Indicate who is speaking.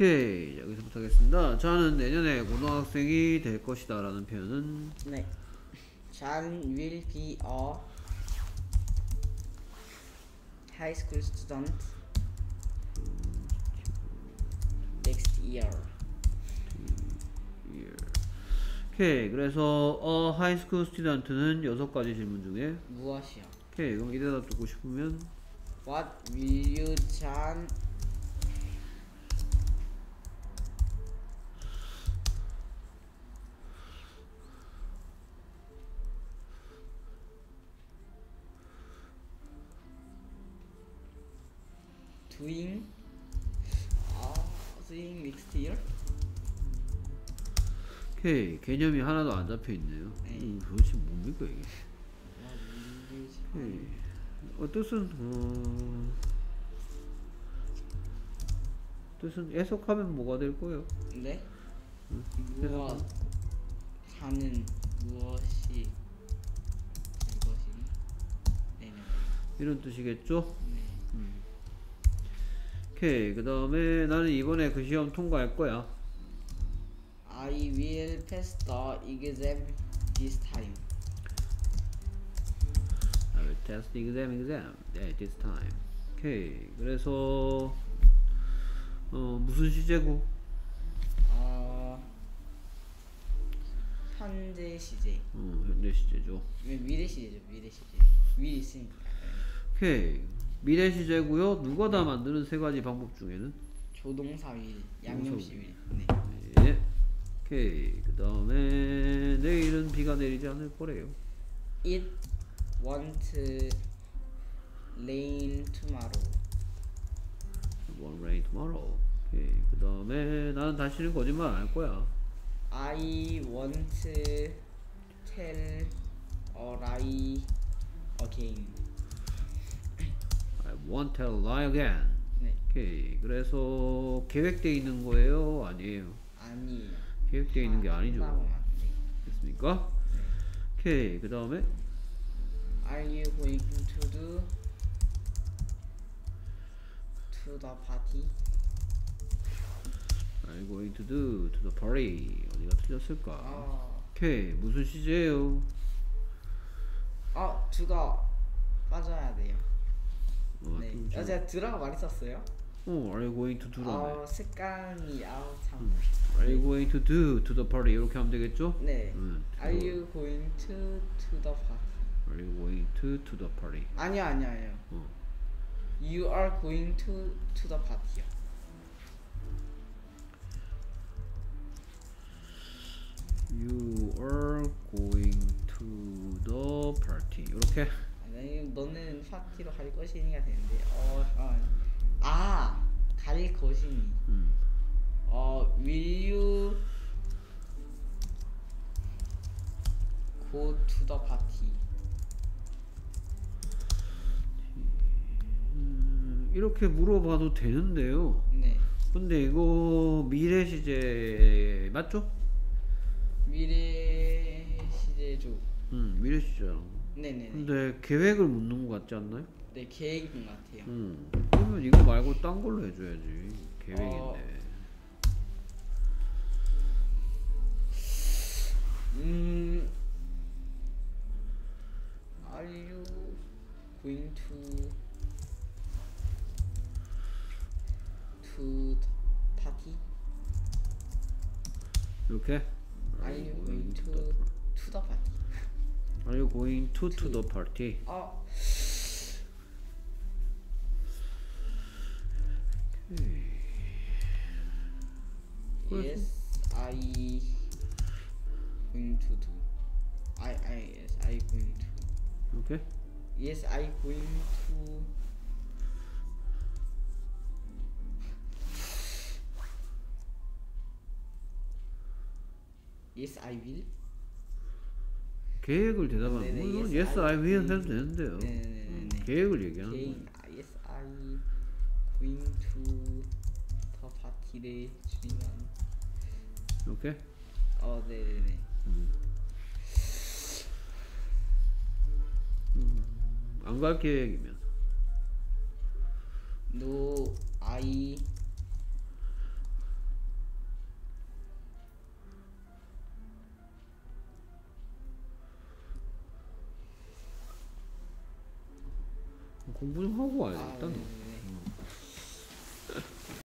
Speaker 1: 오케이 여기서부터 하겠습니다. John은 내년에 고등학생이 될 것이다 라는 표현은
Speaker 2: 네. John will be a high school student next year.
Speaker 1: 오케이 그래서 어 high school student는 여섯 가지 질문 중에
Speaker 2: 무엇이요?
Speaker 1: 오케이 그럼 이 대답 듣고 싶으면
Speaker 2: What will you John doing doing next year?
Speaker 1: 오케이 개념이 하나도 안 잡혀 있네요.
Speaker 2: 네.
Speaker 1: 음, 도대체 뭡니까 이게? 오케이. 어 뜻은 어 뜻은 해석하면 뭐가 될 거예요?
Speaker 2: 네?
Speaker 1: 응.
Speaker 2: 무엇 하는 무엇이? 네네.
Speaker 1: 이런 뜻이겠죠?
Speaker 2: 네.
Speaker 1: 오케이 그 다음에 나는 이번에 그 시험 통과할 거야.
Speaker 2: I will pass the exam this time.
Speaker 1: I will test the exam exam yeah, this time. 오케이 그래서 어 무슨 시제고?
Speaker 2: 어 현재 시제.
Speaker 1: 어 현재 시제죠.
Speaker 2: 왜 미래 시제죠? 미래 시제. 미래 있으니까.
Speaker 1: 오케이 미래 시제고요. 누가 다 만드는 세 가지 방법 중에는
Speaker 2: 조동사 윌, 양념시 윌. 네.
Speaker 1: 예. 오케이 그 다음에 내일은 비가 내리지 않을 거래요.
Speaker 2: It won't rain tomorrow.
Speaker 1: Won't rain tomorrow. 오케이 그 다음에 나는 다시는 거짓말 안 할 거야.
Speaker 2: I won't tell a lie again.
Speaker 1: Won't tell a lie again.
Speaker 2: 네.
Speaker 1: 오케이 그래서 계획돼 있는 거예요? 아니에요?
Speaker 2: 아니에요.
Speaker 1: 계획돼 있는 게 아니죠.
Speaker 2: 한다고만. 네.
Speaker 1: 됐습니까? 오케이 그 다음에
Speaker 2: Are you going to do to the party?
Speaker 1: Are you going to do to the party? 어디가 틀렸을까?
Speaker 2: 어,
Speaker 1: 오케이 무슨 시제예요?
Speaker 2: 어 두가 빠져야 돼요.
Speaker 1: 어,
Speaker 2: 네. 어제 드라가 많이 썼어요.
Speaker 1: 어, are you going to do라며?
Speaker 2: 어 습관이 아우 참.
Speaker 1: 음. Are you going to do to the party? 이렇게 하면 되겠죠?
Speaker 2: 네.
Speaker 1: 음,
Speaker 2: Are you going to to the party?
Speaker 1: Are you going to to the party?
Speaker 2: 아니요 아니요 아니요.
Speaker 1: 어.
Speaker 2: You are going to to the party요.
Speaker 1: You are going to the party. 이렇게
Speaker 2: 파티로 갈 것이니가 되는데 어, 어. 아, 갈 것이니.
Speaker 1: 음.
Speaker 2: 어, will you go to the party?
Speaker 1: 음, 이렇게 물어봐도 되는데요.
Speaker 2: 네.
Speaker 1: 근데 이거 미래 시제 맞죠?
Speaker 2: 미래 시제죠.
Speaker 1: 음, 미래 시제랑.
Speaker 2: 네네네.
Speaker 1: 근데 계획을 묻는 것 같지 않나요?
Speaker 2: 네, 계획인 것 같아요.
Speaker 1: 음. 그러면 이거 말고 딴 걸로 해줘야지. 계획인데.
Speaker 2: 어. 음, are you going to to party?
Speaker 1: 이렇게.
Speaker 2: Are you going to to the party?
Speaker 1: Are you going to, to the party?
Speaker 2: Oh. Okay. Yes, I going to do. I I yes, I going to.
Speaker 1: Okay.
Speaker 2: Yes, I going to. Yes, I will.
Speaker 1: 계획을 대답하면
Speaker 2: 네네,
Speaker 1: 물론
Speaker 2: yes,
Speaker 1: yes,
Speaker 2: I
Speaker 1: will. 해도 되는데요.
Speaker 2: 네네네네.
Speaker 1: 음, 계획을 얘기하는 거예요.
Speaker 2: uh, yes, I going to the party를 주의한.
Speaker 1: 오케이.
Speaker 2: 어, 네네네.
Speaker 1: 안갈 계획이면
Speaker 2: No, I
Speaker 1: 공부 좀 하고 와야겠다 너.
Speaker 2: 네.